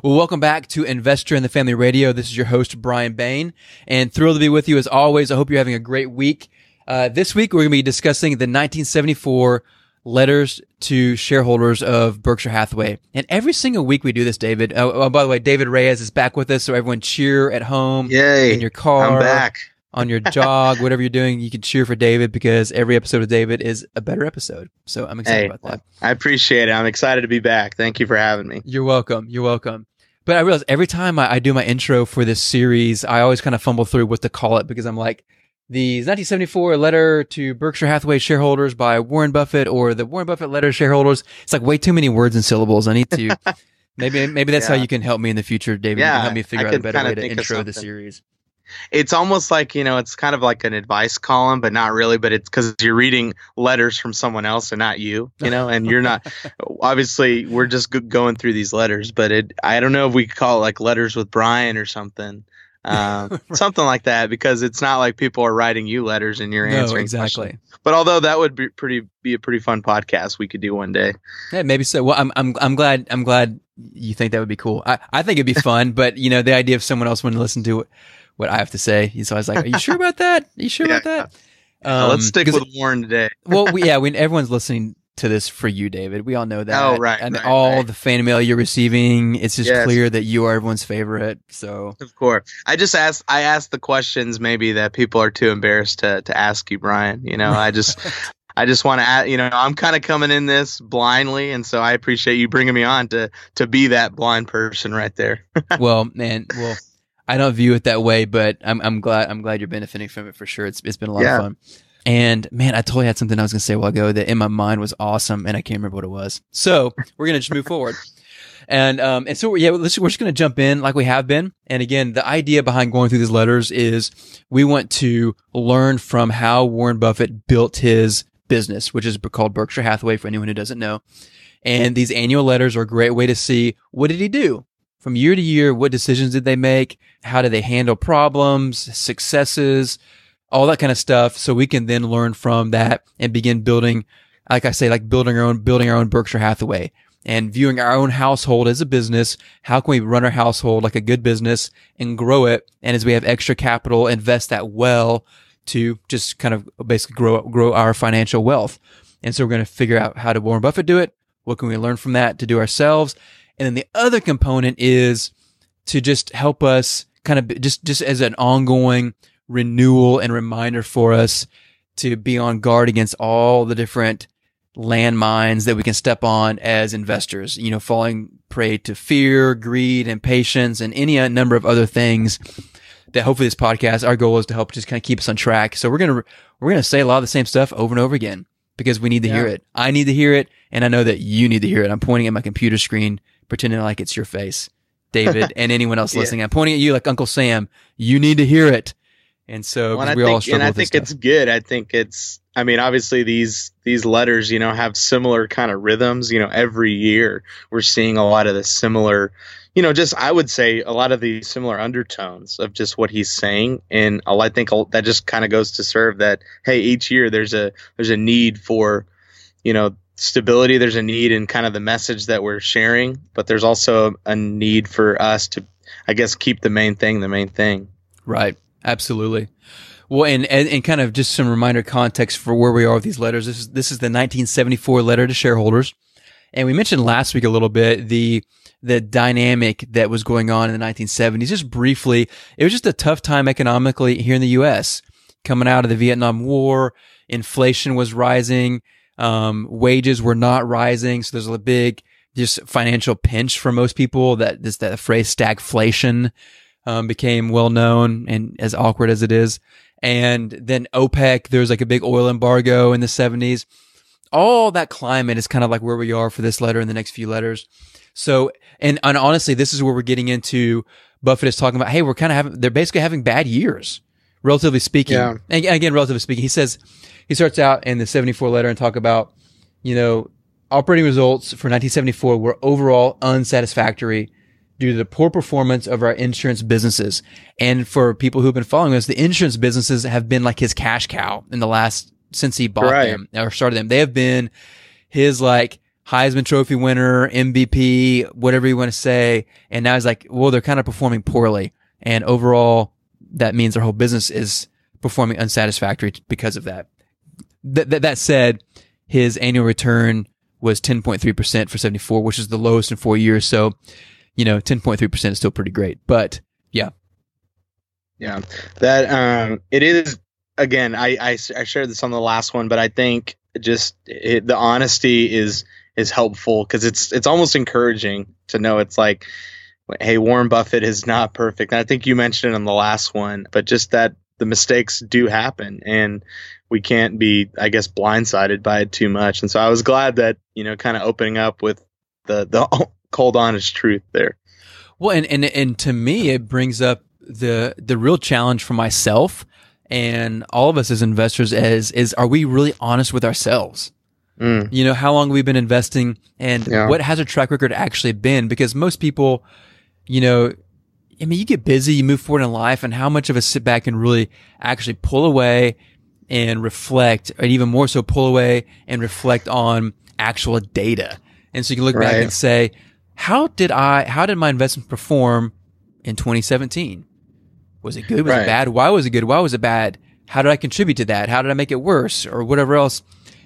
Well, welcome back to Investor in the Family Radio. This is your host, Brian Bain, and thrilled to be with you as always. I hope you're having a great week. Uh, this week, we're going to be discussing the 1974 letters to shareholders of Berkshire Hathaway. And every single week we do this, David. Oh, oh, by the way, David Reyes is back with us. So everyone cheer at home. Yay. In your car. I'm back. On your jog, whatever you're doing, you can cheer for David because every episode of David is a better episode. So I'm excited Hey, about that. I appreciate it. I'm excited to be back. Thank you for having me. You're welcome. You're welcome. But I realize every time I, I do my intro for this series, I always kind of fumble through what to call it because I'm like, the 1974 letter to Berkshire Hathaway shareholders by Warren Buffett or the Warren Buffett letter to shareholders. It's like way too many words and syllables. I need to, maybe, maybe that's how you can help me in the future, David. you Yeah, can help me figure I out a better way to intro the series. It's almost like, you know, it's kind of like an advice column, but not really, but it's because you're reading letters from someone else and not you, you know, and you're not, obviously, we're just go- going through these letters, but it, I don't know if we could call it like letters with Brian or something. Um, something like that because it's not like people are writing you letters and you're No, answering exactly. questions. But although that would be pretty be a pretty fun podcast we could do one day. Yeah, maybe so. Well, I'm I'm I'm glad I'm glad you think that would be cool. I, I think it'd be fun, but you know, the idea of someone else wanting to listen to what, what I have to say. So I was like, "Are you sure about that? Are you sure about Yeah. that?" Uh, let's stick with Warren today. well, we, yeah, when everyone's listening to this for you, David, we all know that. Oh, right, and right, all right. the fan mail you're receiving, it's just Yes. clear that you are everyone's favorite. So Of course. I just asked I asked the questions maybe that people are too embarrassed to to ask you, Brian. You know, I just I just want to add, you know, I'm kind of coming in this blindly and so I appreciate you bringing me on to to be that blind person right there. well, man, well, I don't view it that way, but I'm I'm glad I'm glad you're benefiting from it for sure. It's it's been a lot Yeah. of fun. And man, I totally had something I was gonna say a while ago that in my mind was awesome, and I can't remember what it was. So we're gonna just move forward. And um and so yeah, we're just gonna jump in like we have been. And again, the idea behind going through these letters is we want to learn from how Warren Buffett built his business, which is called Berkshire Hathaway for anyone who doesn't know. And these annual letters are a great way to see what did he do from year to year. What decisions did they make? How did they handle problems, successes, all that kind of stuff. So we can then learn from that and begin building, like I say, like building our own, building our own Berkshire Hathaway and viewing our own household as a business. How can we run our household like a good business and grow it? And as we have extra capital, invest that well to just kind of basically grow, grow our financial wealth. And so we're going to figure out how did Warren Buffett do it? What can we learn from that to do ourselves? And then the other component is to just help us kind of just, just as an ongoing renewal and reminder for us to be on guard against all the different landmines that we can step on as investors, you know, falling prey to fear, greed, impatience, and any uh, number of other things that hopefully this podcast, our goal is to help just kind of keep us on track. So we're going to, we're going to say a lot of the same stuff over and over again because we need to hear it. I need to hear it. And I know that you need to hear it. I'm pointing at my computer screen, pretending like it's your face, David, and anyone else Yeah. listening. I'm pointing at you like Uncle Sam. You need to hear it. And so Well, and we I all think, struggle and I think it's good. I think it's. I mean, obviously these these letters, you know, have similar kind of rhythms. You know, every year we're seeing a lot of the similar. You know, just I would say a lot of the similar undertones of just what he's saying, and I think that just kind of goes to serve that. Hey, each year there's a there's a need for, you know, stability. There's a need in kind of the message that we're sharing, but there's also a need for us to, I guess, keep the main thing the main thing. Right. Absolutely. Well, and, and and kind of just some reminder context for where we are with these letters. This is this is the 1974 letter to shareholders, and we mentioned last week a little bit the the dynamic that was going on in the 1970s. Just briefly, it was just a tough time economically here in the U.S. Coming out of the Vietnam War, inflation was rising, um, wages were not rising, so there's a big just financial pinch for most people. That this that phrase stagflation um, became well known and as awkward as it is. And then OPEC, there's like a big oil embargo in the 70s. All that climate is kind of like where we are for this letter and the next few letters. So, and, and honestly, this is where we're getting into Buffett is talking about, hey, we're kind of having, they're basically having bad years, relatively speaking. Yeah. And again, relatively speaking, he says, he starts out in the 74 letter and talk about, you know, operating results for 1974 were overall unsatisfactory due to the poor performance of our insurance businesses. And for people who've been following us, the insurance businesses have been like his cash cow in the last, since he bought Right. them or started them. They have been his like Heisman Trophy winner, MVP, whatever you want to say. And now he's like, well, they're kind of performing poorly. And overall, that means their whole business is performing unsatisfactory because of that. Th- th- that said, his annual return was 10.3% for 74, which is the lowest in four years. So, you know, 10.3% is still pretty great. But yeah. Yeah. That, um, it is, again, I, I, I shared this on the last one, but I think just it, the honesty is, is helpful because it's, it's almost encouraging to know it's like, hey, Warren Buffett is not perfect. And I think you mentioned it on the last one, but just that the mistakes do happen and we can't be, I guess, blindsided by it too much. And so I was glad that, you know, kind of opening up with the, the cold, honest truth there. Well, and, and, and to me, it brings up the, the real challenge for myself and all of us as investors is, is are we really honest with ourselves? Mm. You know, how long we've been investing and yeah. what has our track record actually been? Because most people, you know, I mean, you get busy, you move forward in life, and how much of us sit back and really actually pull away and reflect, and even more so, pull away and reflect on actual data. And so you can look right. back and say, how did I, how did my investment perform in 2017? Was it good? Was right. it bad? Why was it good? Why was it bad? How did I contribute to that? How did I make it worse or whatever else?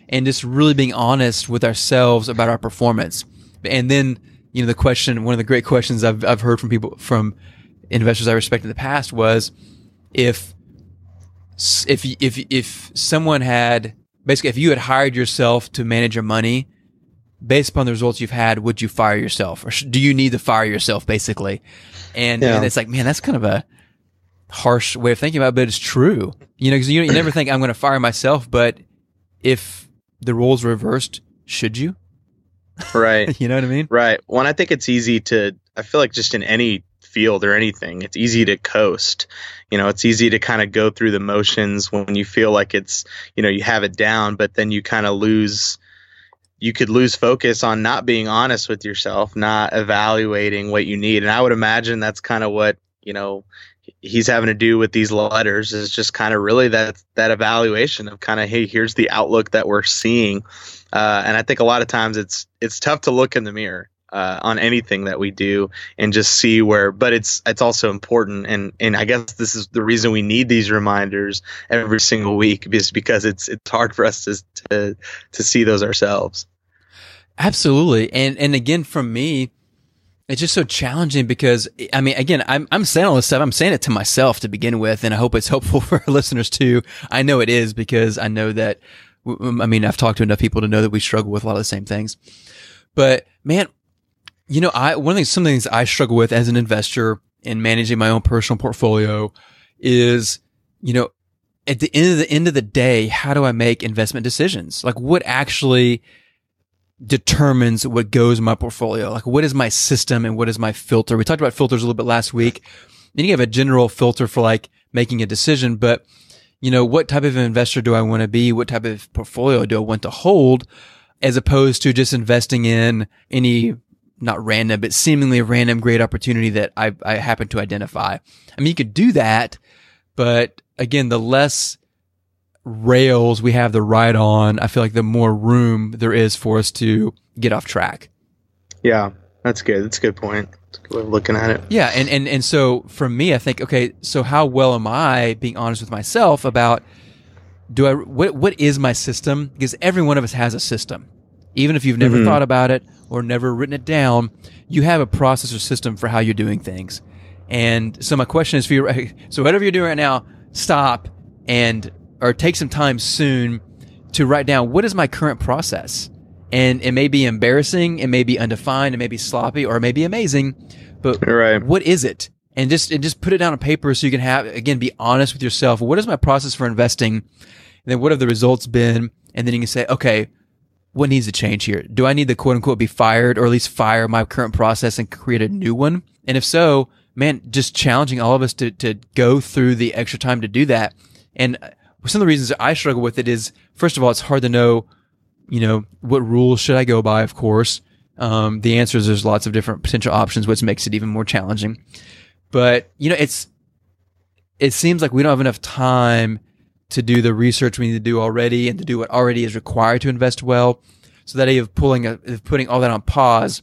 And just really being honest with ourselves about our performance. And then you know, the question, one of the great questions I've, I've heard from people, from investors I respect in the past was if, if, if, if someone had, basically, if you had hired yourself to manage your money based upon the results you've had, would you fire yourself or do you need to fire yourself basically? And, yeah. and it's like, man, that's kind of a, harsh way of thinking about it, but it's true. You know, because you, you never think I'm going to fire myself, but if the roles reversed, should you? Right. you know what I mean? Right. Well, I think it's easy to, I feel like just in any field or anything, it's easy to coast. You know, it's easy to kind of go through the motions when you feel like it's, you know, you have it down, but then you kind of lose, you could lose focus on not being honest with yourself, not evaluating what you need. And I would imagine that's kind of what, you know, he's having to do with these letters is just kind of really that that evaluation of kind of hey here's the outlook that we're seeing uh, and I think a lot of times it's it's tough to look in the mirror uh, on anything that we do and just see where. But it's it's also important, and and I guess this is the reason we need these reminders every single week, is because it's it's hard for us to to to see those ourselves. Absolutely, and and again, from me, it's just so challenging because I mean, again, I'm I'm saying all this stuff. I'm saying it to myself to begin with, and I hope it's helpful for our listeners too. I know it is because I know that I mean, I've talked to enough people to know that we struggle with a lot of the same things. But man, you know, I one of the some things I struggle with as an investor in managing my own personal portfolio is, you know, at the end of the end of the day, how do I make investment decisions? Like what actually determines what goes in my portfolio? Like what is my system and what is my filter? We talked about filters a little bit last week. And you have a general filter for like making a decision, but you know, what type of investor do I want to be? What type of portfolio do I want to hold? As opposed to just investing in any, not random, but seemingly random great opportunity that I, I happen to identify. I mean, you could do that, but again, the less rails we have the ride on, I feel like the more room there is for us to get off track. Yeah, that's good. That's a good point way of looking at it. Yeah, and, and and so for me, I think, okay, so how well am I being honest with myself about do I what what is my system? Because every one of us has a system. Even if you've never mm-hmm. thought about it or never written it down, you have a process or system for how you're doing things. And so my question is for you so whatever you're doing right now, stop and or take some time soon to write down what is my current process and it may be embarrassing, it may be undefined, it may be sloppy, or it may be amazing, but right. what is it? And just and just put it down on paper so you can have again be honest with yourself. What is my process for investing? And then what have the results been? And then you can say, okay, what needs to change here? Do I need to quote unquote be fired or at least fire my current process and create a new one? And if so, man, just challenging all of us to to go through the extra time to do that. And some of the reasons I struggle with it is first of all, it's hard to know you know, what rules should I go by? Of course. Um, the answer is there's lots of different potential options, which makes it even more challenging. But, you know, it's, it seems like we don't have enough time to do the research we need to do already and to do what already is required to invest well. So that idea of pulling a, of putting all that on pause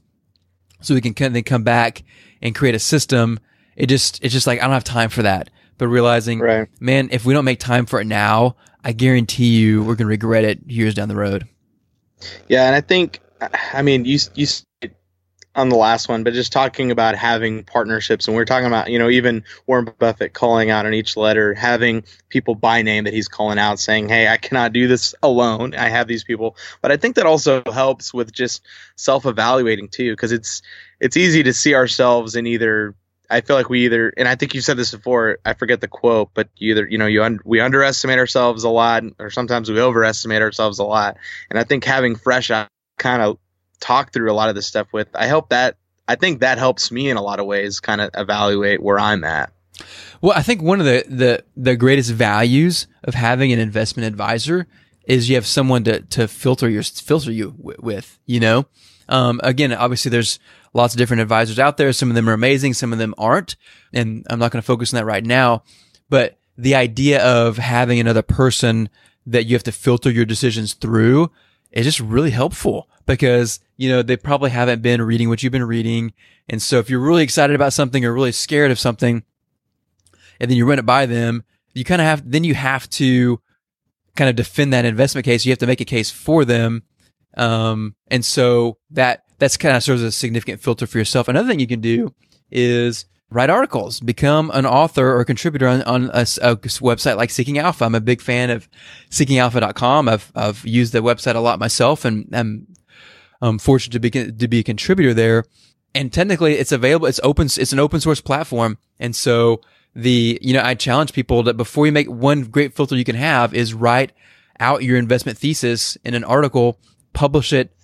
so we can come, then come back and create a system. It just, it's just like, I don't have time for that. But realizing, Right. man, if we don't make time for it now, I guarantee you we're going to regret it years down the road. Yeah, and I think, I mean, you you on the last one, but just talking about having partnerships, and we're talking about, you know, even Warren Buffett calling out in each letter, having people by name that he's calling out, saying, "Hey, I cannot do this alone. I have these people." But I think that also helps with just self-evaluating too, because it's it's easy to see ourselves in either. I feel like we either, and I think you said this before. I forget the quote, but you either, you know, you un, we underestimate ourselves a lot, or sometimes we overestimate ourselves a lot. And I think having fresh kind of talk through a lot of this stuff with, I hope that I think that helps me in a lot of ways, kind of evaluate where I'm at. Well, I think one of the, the, the greatest values of having an investment advisor is you have someone to, to filter your, filter you w- with, you know? Um, again, obviously there's lots of different advisors out there. Some of them are amazing. Some of them aren't. And I'm not going to focus on that right now, but the idea of having another person that you have to filter your decisions through is just really helpful because, you know, they probably haven't been reading what you've been reading. And so if you're really excited about something or really scared of something, and then you run it by them, you kind of have, then you have to kind of defend that investment case. You have to make a case for them. Um, and so that, that's kind of serves as a significant filter for yourself. Another thing you can do is write articles, become an author or contributor on, on a, a website like Seeking Alpha. I'm a big fan of seekingalpha.com. I've, I've used the website a lot myself and I'm, I'm um, fortunate to be, to be a contributor there. And technically it's available. It's open. It's an open source platform. And so the, you know, I challenge people that before you make one great filter you can have is write out your investment thesis in an article, publish it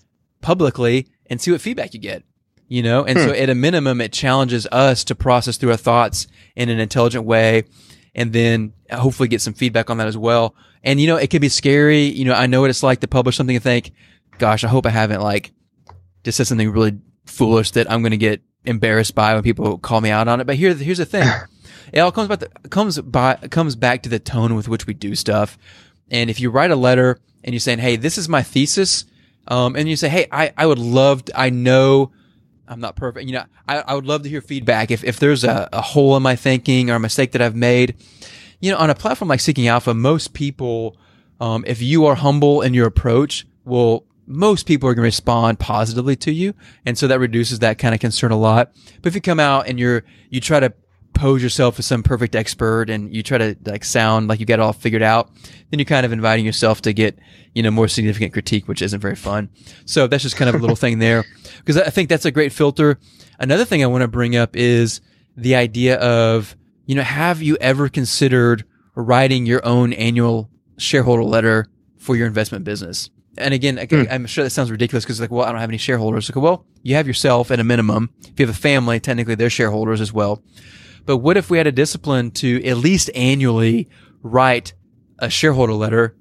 publicly and see what feedback you get. You know, and so hmm. at a minimum, it challenges us to process through our thoughts in an intelligent way and then hopefully get some feedback on that as well. And, you know, it can be scary. You know, I know what it's like to publish something and think, gosh, I hope I haven't like just said something really foolish that I'm going to get embarrassed by when people call me out on it. But here, here's the thing. It all comes about the, comes by, comes back to the tone with which we do stuff. And if you write a letter and you're saying, Hey, this is my thesis. Um, and you say, Hey, I, I would love to, I know I'm not perfect. You know, I, I would love to hear feedback. If, if there's a, a hole in my thinking or a mistake that I've made, you know, on a platform like Seeking Alpha, most people, um, if you are humble in your approach, will most people are going to respond positively to you. And so that reduces that kind of concern a lot. But if you come out and you're, you try to pose yourself as some perfect expert and you try to like sound like you got it all figured out, then you're kind of inviting yourself to get, you know, more significant critique, which isn't very fun. So that's just kind of a little thing there because I think that's a great filter. Another thing I want to bring up is the idea of, you know, have you ever considered writing your own annual shareholder letter for your investment business? And again, I, hmm. am sure that sounds ridiculous because like, well, I don't have any shareholders. Like, well, you have yourself at a minimum. If you have a family, technically they're shareholders as well. But what if we had a discipline to at least annually write a shareholder letter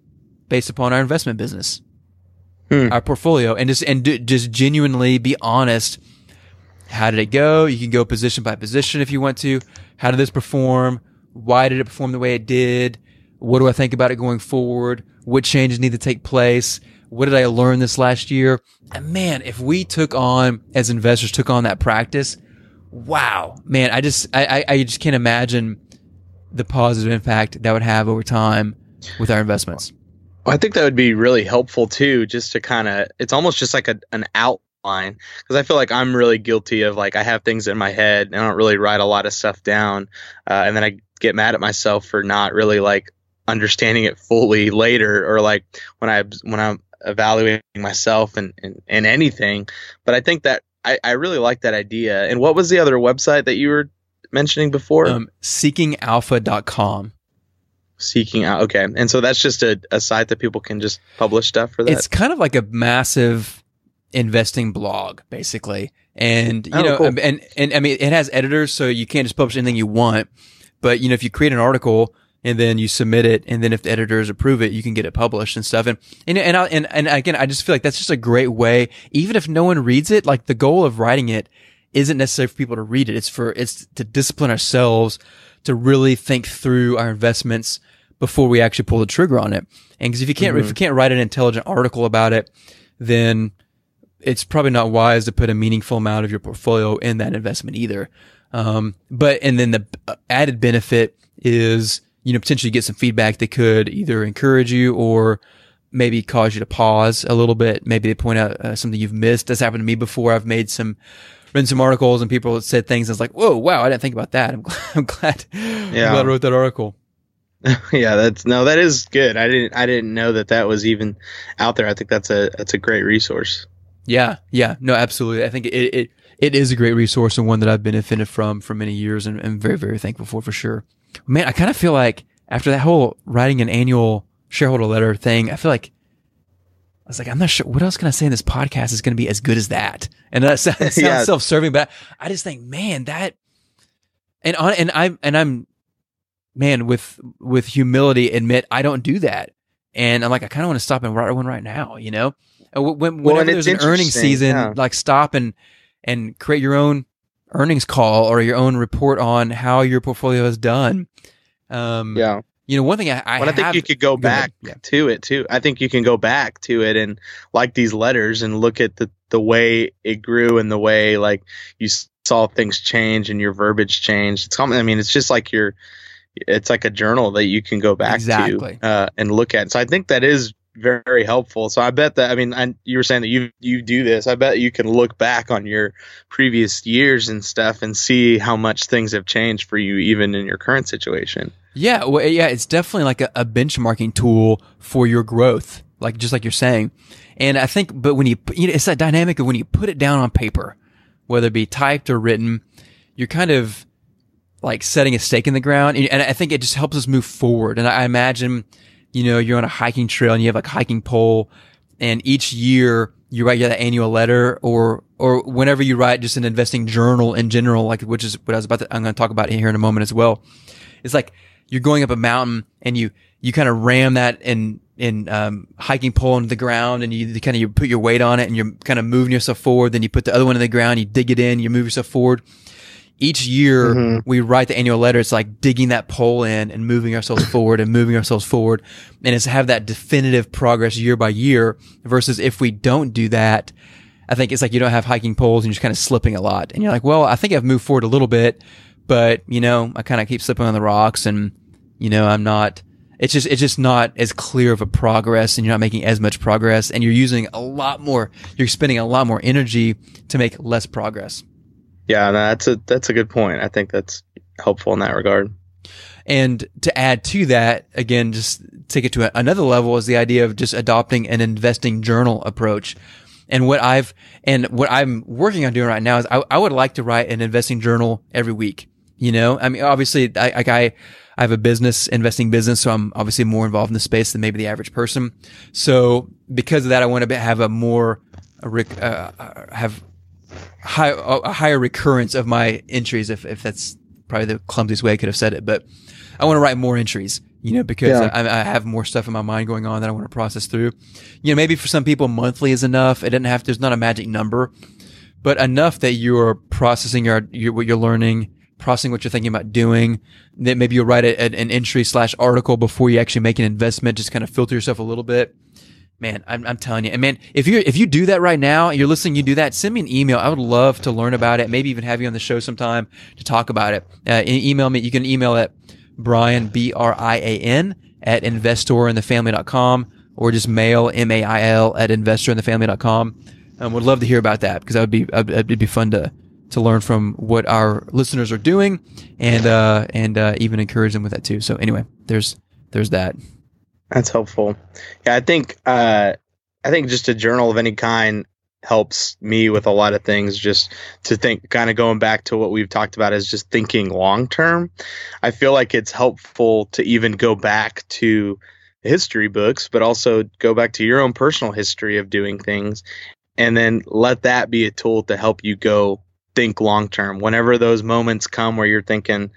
based upon our investment business, Hmm. our portfolio, and just and d- just genuinely be honest. How did it go? You can go position by position if you want to. How did this perform? Why did it perform the way it did? What do I think about it going forward? What changes need to take place? What did I learn this last year? And man, if we took on as investors took on that practice, wow, man, I just I, I, I just can't imagine the positive impact that would have over time with our investments. Well, I think that would be really helpful too, just to kind of, it's almost just like a, an outline. Because I feel like I'm really guilty of like, I have things in my head and I don't really write a lot of stuff down. Uh, and then I get mad at myself for not really like understanding it fully later or like when I, when I'm evaluating myself and, and, and anything. But I think that I, I really like that idea. And what was the other website that you were mentioning before? Um, seekingalpha.com. Seeking out. Okay. And so that's just a, a site that people can just publish stuff for that. It's kind of like a massive investing blog, basically. And you Oh, know, cool. and, and and I mean, it has editors, so you can't just publish anything you want. But you know, if you create an article and then you submit it, and then if the editors approve it, you can get it published and stuff. And and and I, and, and again, I just feel like that's just a great way. Even if no one reads it, like the goal of writing it isn't necessarily for people to read it. It's for it's to discipline ourselves to really think through our investments before we actually pull the trigger on it. And because if you can't if you can't write an intelligent article about it, then it's probably not wise to put a meaningful amount of your portfolio in that investment either. Um, but and then the added benefit is you know potentially get some feedback that could either encourage you or maybe cause you to pause a little bit. Maybe they point out uh, something you've missed. That's happened to me before. I've made some written some articles and people said things. I was like, whoa, wow, I didn't think about that. I'm, I'm glad. Yeah. I'm glad I wrote that article. yeah, that's no, that is good. I didn't, I didn't know that that was even out there. I think that's a, that's a great resource. Yeah, yeah, no, absolutely. I think it, it, it is a great resource and one that I've benefited from for many years and am very, very thankful for, for sure. Man, I kind of feel like after that whole writing an annual shareholder letter thing, I feel like I was like, I'm not sure what else can I say in this podcast is going to be as good as that. And that sounds, yeah. self-serving, but I just think, man, that, and on, and I'm and I'm, man, with, with humility, admit I don't do that. And I'm like, I kind of want to stop and write one right now, you know? Uh, when, whenever well, there's an earnings season, yeah. like stop and, and create your own earnings call or your own report on how your portfolio has done. Um, yeah. You know, one thing I, I, well, I think you could go, go back yeah. to it too. I think you can go back to it and like these letters and look at the the way it grew and the way like you saw things change and your verbiage changed. It's common. I mean, it's just like your, it's like a journal that you can go back exactly. to uh, and look at. So I think that is very helpful. So I bet that I mean, I, you were saying that you you do this. I bet you can look back on your previous years and stuff and see how much things have changed for you, even in your current situation. Yeah, well, yeah, it's definitely like a, a benchmarking tool for your growth, like just like you're saying. And I think, but when you, you know, it's that dynamic of when you put it down on paper, whether it be typed or written, you're kind of like setting a stake in the ground. And I think it just helps us move forward. And I imagine, you know, you're on a hiking trail and you have like hiking pole and each year you write your annual letter or, or whenever you write just an investing journal in general, like, which is what I was about to, I'm going to talk about here in a moment as well. It's like, you're going up a mountain and you you kind of ram that in in um, hiking pole into the ground and you kind of you put your weight on it and you're kind of moving yourself forward. Then you put the other one in the ground, you dig it in, you move yourself forward. Each year mm-hmm. we write the annual letter. It's like digging that pole in and moving ourselves forward and moving ourselves forward. And it's have that definitive progress year by year versus if we don't do that, I think it's like you don't have hiking poles and you're just kind of slipping a lot. And you're like, well, I think I've moved forward a little bit, but you know, I kind of keep slipping on the rocks and, you know, I'm not, it's just, it's just not as clear of a progress and you're not making as much progress and you're using a lot more, you're spending a lot more energy to make less progress. Yeah, no, that's a, that's a good point. I think that's helpful in that regard. And to add to that, again, just take it to another level is the idea of just adopting an investing journal approach. And what I've, and what I'm working on doing right now is I, I would like to write an investing journal every week. You know, I mean, obviously, I, like I, I have a business, investing business, so I'm obviously more involved in the space than maybe the average person. So because of that, I want to have a more, a uh, uh have high, a higher recurrence of my entries, if, if that's probably the clumsiest way I could have said it, but I want to write more entries, you know, because yeah. I, I, have more stuff in my mind going on that I want to process through. You know, maybe for some people, monthly is enough. It doesn't have, there's not a magic number, but enough that you're processing your, your what you're learning processing what you're thinking about doing. That maybe you'll write a, an entry slash article before you actually make an investment. Just kind of filter yourself a little bit. Man, I'm, I'm telling you, and man, if you if you do that right now, you're listening, you do that. Send me an email. I would love to learn about it. Maybe even have you on the show sometime to talk about it. Uh, email me. You can email at Brian B R I A N at investorinthefamily.com or just mail M A I L at investorinthefamily.com. Um, would love to hear about that because that would be it'd be fun to to learn from what our listeners are doing and uh, and uh, even encourage them with that too. So anyway, there's there's that. That's helpful. Yeah, I think uh, I think just a journal of any kind helps me with a lot of things just to think kind of going back to what we've talked about is just thinking long term i feel like it's helpful to even go back to history books but also go back to your own personal history of doing things and then let that be a tool to help you go think long term. Whenever those moments come where you're thinking,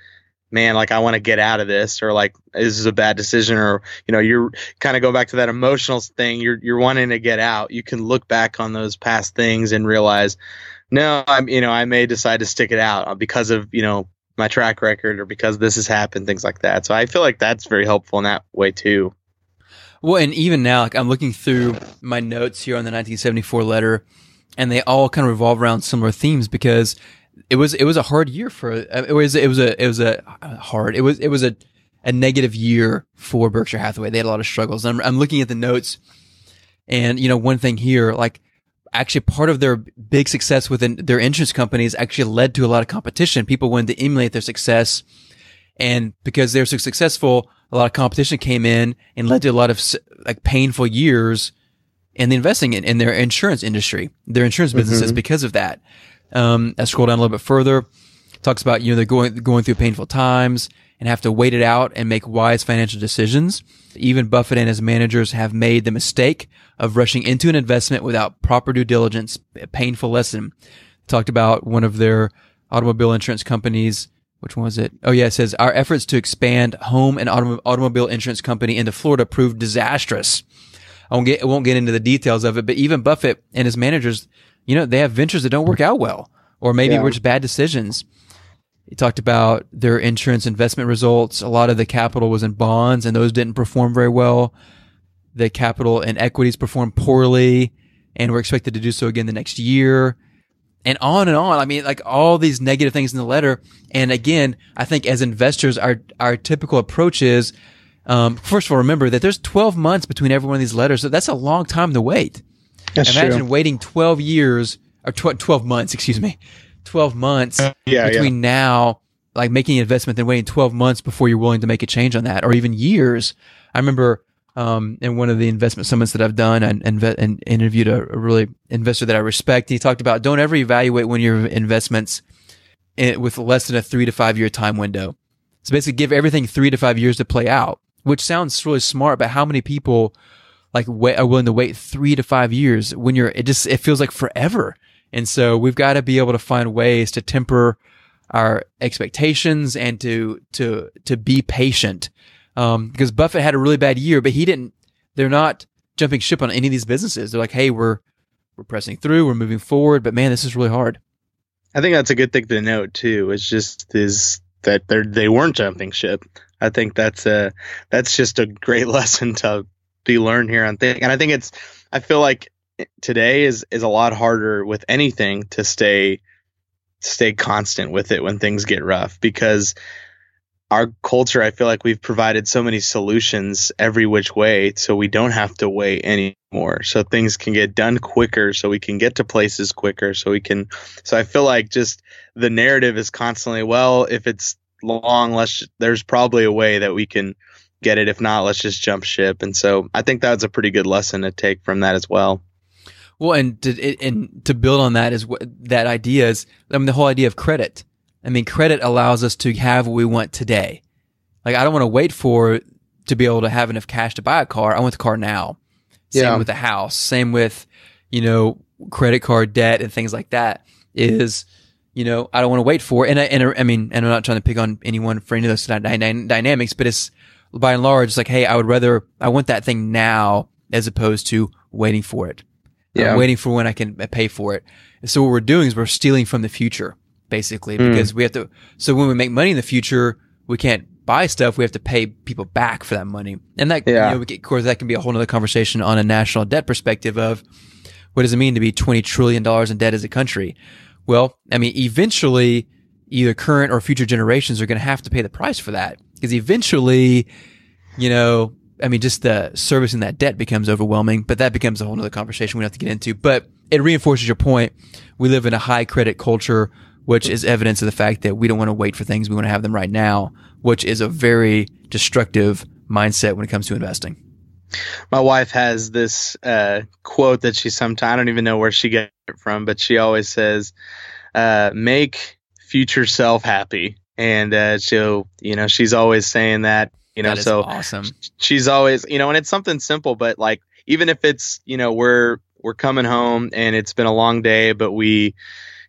man, like I want to get out of this, or like this is a bad decision, or you know, you're kind of go back to that emotional thing. You're you're wanting to get out. You can look back on those past things and realize, no, I'm you know I may decide to stick it out uh, because of you know my track record or because this has happened, things like that. So I feel like that's very helpful in that way too. Well, and even now, like I'm looking through my notes here on the 1974 letter, and they all kind of revolve around similar themes because it was it was a hard year for it was it was a it was a hard it was it was a a negative year for Berkshire Hathaway. They had a lot of struggles. I'm, I'm looking at the notes, and you know one thing here, like actually part of their big success within their insurance companies actually led to a lot of competition. People wanted to emulate their success. And because they're so successful, a lot of competition came in and led to a lot of like painful years in the investing in, in their insurance industry, their insurance businesses mm-hmm. because of that. Um, I scroll down a little bit further, talks about, you know, they're going, going through painful times and have to wait it out and make wise financial decisions. Even Buffett and his managers have made the mistake of rushing into an investment without proper due diligence. A painful lesson. Talked about one of their automobile insurance companies. Which one was it? Oh yeah, it says our efforts to expand home and autom- automobile insurance company into Florida proved disastrous. I won't get, I won't get into the details of it, but even Buffett and his managers, you know, they have ventures that don't work out well, or maybe yeah. were just bad decisions. He talked about their insurance investment results. A lot of the capital was in bonds and those didn't perform very well. The capital and equities performed poorly and were expected to do so again the next year. And on and on. I mean, like all these negative things in the letter. And again, I think as investors, our, our typical approach is, um, first of all, remember that there's 12 months between every one of these letters. So that's a long time to wait. That's Imagine true. waiting 12 years or tw- 12 months, excuse me, 12 months yeah, between yeah. now, like making an investment, then waiting 12 months before you're willing to make a change on that, or even years. I remember um, in one of the investment summits that I've done and, and, and interviewed a, a, really investor that I respect. He talked about don't ever evaluate when your investments in, with less than a three to five year time window. So basically, give everything three to five years to play out, which sounds really smart. But how many people like wait, are willing to wait three to five years when you're? It just it feels like forever. And so we've got to be able to find ways to temper our expectations and to to to be patient. Um, because Buffett had a really bad year, but he didn't. They're not jumping ship on any of these businesses. They're like, hey, we're we're pressing through, we're moving forward, but man, this is really hard. I think that's a good thing to note too. It's just is that they're they weren't jumping ship. I think that's a that's just a great lesson to be learned here on thing. And I think it's I feel like today is is a lot harder with anything to stay stay constant with it when things get rough because our culture i feel like we've provided so many solutions every which way so we don't have to wait anymore so things can get done quicker so we can get to places quicker so we can so i feel like just the narrative is constantly well if it's long let's there's probably a way that we can get it if not let's just jump ship and so i think that's a pretty good lesson to take from that as well well, and to, and to build on that is what that idea is. I mean, the whole idea of credit. I mean, credit allows us to have what we want today. Like, I don't want to wait for to be able to have enough cash to buy a car. I want the car now. Same yeah. with the house. Same with, you know, credit card debt and things like that. Is you know, I don't want to wait for. And I, and I mean, and I'm not trying to pick on anyone for any of those dynamics, but it's by and large, it's like, hey, I would rather I want that thing now as opposed to waiting for it. Yeah. I'm waiting for when I can pay for it. And so what we're doing is we're stealing from the future, basically, mm. because we have to. So when we make money in the future, we can't buy stuff. We have to pay people back for that money. And that, yeah. you know, of course, that can be a whole other conversation on a national debt perspective of what does it mean to be $20 trillion in debt as a country? Well, I mean, eventually either current or future generations are going to have to pay the price for that because eventually, you know, I mean, just the servicing that debt becomes overwhelming, but that becomes a whole other conversation we have to get into. But it reinforces your point. We live in a high credit culture, which is evidence of the fact that we don't want to wait for things. We want to have them right now, which is a very destructive mindset when it comes to investing. My wife has this uh, quote that she sometimes, I don't even know where she gets it from, but she always says, uh, make future self happy. And uh, she'll, you know, she's always saying that you know so awesome. she's always you know and it's something simple but like even if it's you know we're we're coming home and it's been a long day but we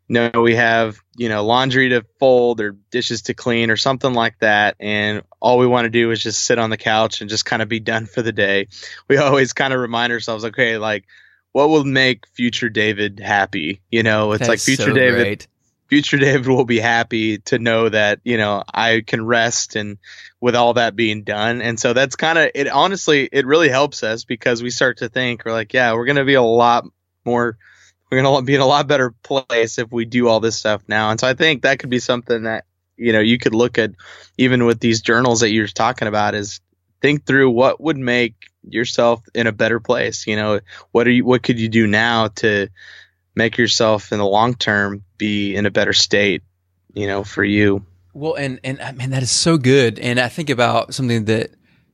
know we have you know laundry to fold or dishes to clean or something like that and all we want to do is just sit on the couch and just kind of be done for the day we always kind of remind ourselves okay like what will make future david happy? You know it's That's like future so david great future David will be happy to know that, you know, I can rest and with all that being done. And so that's kind of it honestly it really helps us because we start to think we're like, yeah, we're going to be a lot more we're going to be in a lot better place if we do all this stuff now. And so I think that could be something that you know you could look at even with these journals that you're talking about is think through what would make yourself in a better place. You know, what are you what could you do now to make yourself in the long term be in a better state, you know, for you. Well, and and I mean that is so good. And I think about something that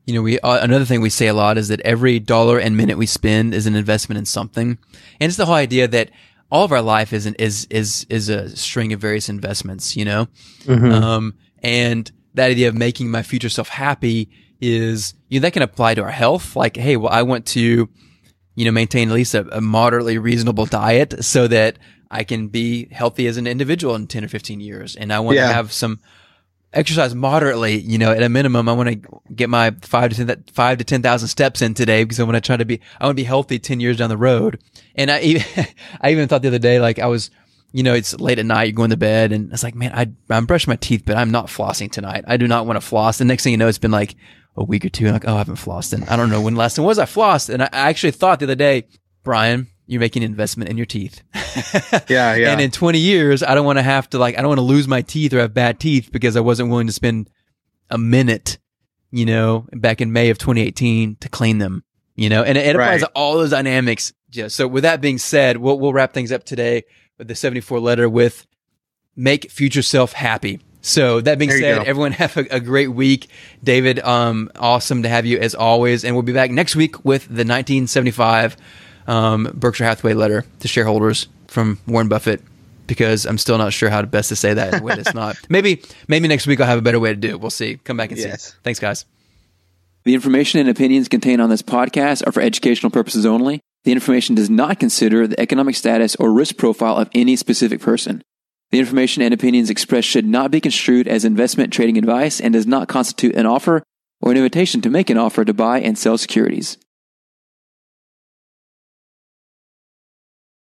you know we uh, another thing we say a lot is that every dollar and minute we spend is an investment in something, and it's the whole idea that all of our life is an, is is is a string of various investments. You know, mm-hmm. um, and that idea of making my future self happy is you know that can apply to our health. Like, hey, well, I want to you know, maintain at least a, a moderately reasonable diet so that I can be healthy as an individual in 10 or 15 years. And I want yeah. to have some exercise moderately, you know, at a minimum. I want to get my five to 10, five to 10,000 steps in today because I want to try to be, I want to be healthy 10 years down the road. And I even, I even thought the other day, like I was, you know, it's late at night, you're going to bed and it's like, man, I, I'm brushing my teeth, but I'm not flossing tonight. I do not want to floss. The next thing you know, it's been like a week or two. And like, oh, I haven't flossed. And I don't know when last time was I flossed. And I actually thought the other day, Brian, you're making an investment in your teeth. yeah, yeah. And in 20 years, I don't want to have to like, I don't want to lose my teeth or have bad teeth because I wasn't willing to spend a minute, you know, back in May of 2018 to clean them, you know, and it, it applies right. to all those dynamics. Yeah. So with that being said, we'll, we'll wrap things up today with the 74 letter with make future self happy. So that being said, go. everyone have a, a, great week. David, um, awesome to have you as always. And we'll be back next week with the 1975 um, Berkshire Hathaway letter to shareholders from Warren Buffett because I'm still not sure how to best to say that when it's not. Maybe maybe next week I'll have a better way to do it. We'll see. Come back and yes. see. Thanks, guys. The information and opinions contained on this podcast are for educational purposes only. The information does not consider the economic status or risk profile of any specific person. The information and opinions expressed should not be construed as investment trading advice and does not constitute an offer or an invitation to make an offer to buy and sell securities.